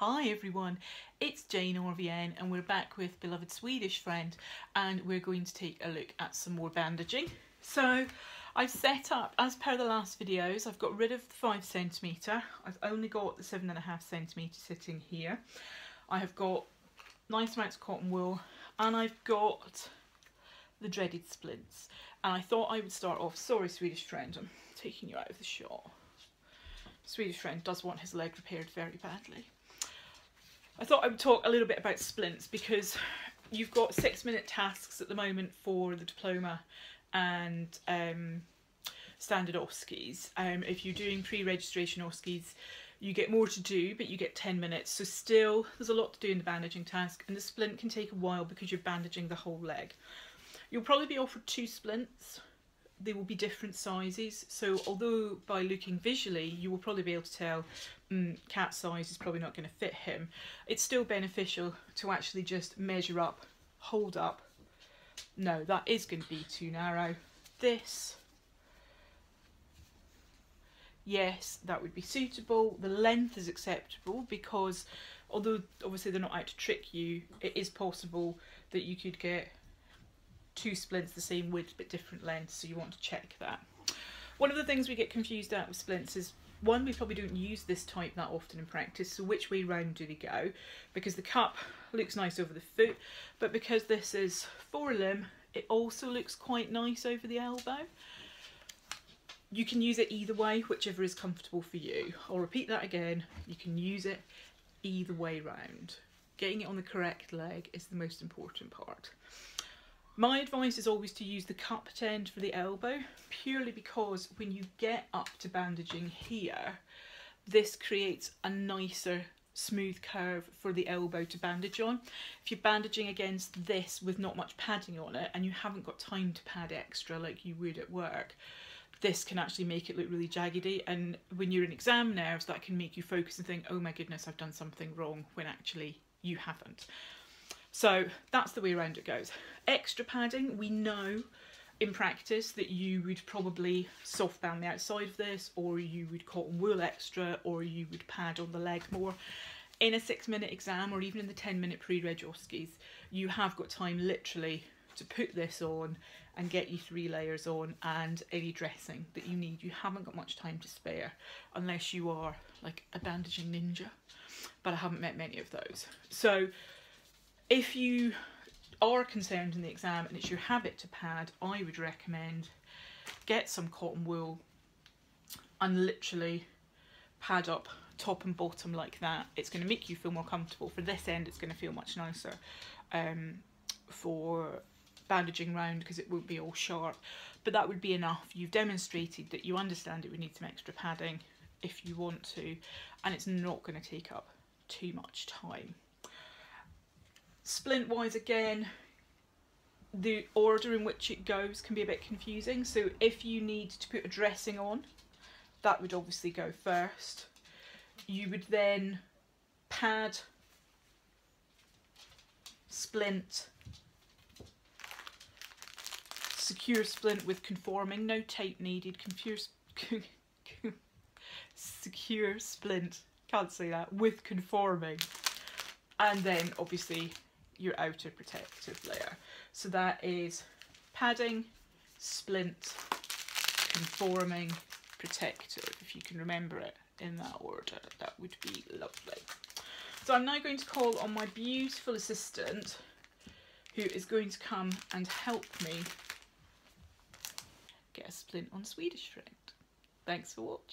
Hi everyone, it's Jane RVN and we're back with beloved Swedish friend and we're going to take a look at some more bandaging. So I've set up, as per the last videos, I've got rid of the 5 centimetre. I've only got the 7.5 centimetre sitting here. I have got nice amounts of cotton wool and I've got the dreaded splints. And I thought I would start off, sorry Swedish friend, I'm taking you out of the shot. Swedish friend does want his leg repaired very badly. I thought I would talk a little bit about splints because you've got six minute tasks at the moment for the diploma and um, standard OSCEs. Um, if you're doing pre-registration OSCEs, you get more to do, but you get 10 minutes. So still, there's a lot to do in the bandaging task and the splint can take a while because you're bandaging the whole leg. You'll probably be offered two splints they will be different sizes. So although by looking visually you will probably be able to tell um, cat size is probably not going to fit him, it's still beneficial to actually just measure up, hold up. No, that is going to be too narrow. This, yes, that would be suitable. The length is acceptable because although obviously they're not out to trick you, it is possible that you could get two splints the same width but different lengths so you want to check that. One of the things we get confused at with splints is one, we probably don't use this type that often in practice, so which way round do they go? Because the cup looks nice over the foot, but because this is for a limb, it also looks quite nice over the elbow. You can use it either way, whichever is comfortable for you. I'll repeat that again, you can use it either way round. Getting it on the correct leg is the most important part. My advice is always to use the cupped end for the elbow, purely because when you get up to bandaging here, this creates a nicer smooth curve for the elbow to bandage on. If you're bandaging against this with not much padding on it and you haven't got time to pad extra like you would at work, this can actually make it look really jaggedy and when you're in exam nerves that can make you focus and think oh my goodness I've done something wrong when actually you haven't. So that's the way around it goes. Extra padding, we know in practice that you would probably Soffban the outside of this or you would cotton wool extra or you would pad on the leg more. In a six minute exam or even in the 10 minute pre-reg OSCEs, you have got time literally to put this on and get you three layers on and any dressing that you need. You haven't got much time to spare unless you are like a bandaging ninja, but I haven't met many of those. So if you are concerned in the exam and it's your habit to pad, I would recommend get some cotton wool and literally pad up top and bottom like that. It's going to make you feel more comfortable. For this end, it's going to feel much nicer um, for bandaging round because it won't be all sharp. But that would be enough. You've demonstrated that you understand it would need some extra padding if you want to, and it's not going to take up too much time. Splint wise again, the order in which it goes can be a bit confusing. So if you need to put a dressing on, that would obviously go first. You would then pad, splint, secure splint with conforming, no tape needed, confuse, secure splint, can't say that, with conforming. And then obviously your outer protective layer. So that is padding, splint, conforming, protective. If you can remember it in that order, that would be lovely. So I'm now going to call on my beautiful assistant who is going to come and help me get a splint on Swedish friend. Thanks for watching.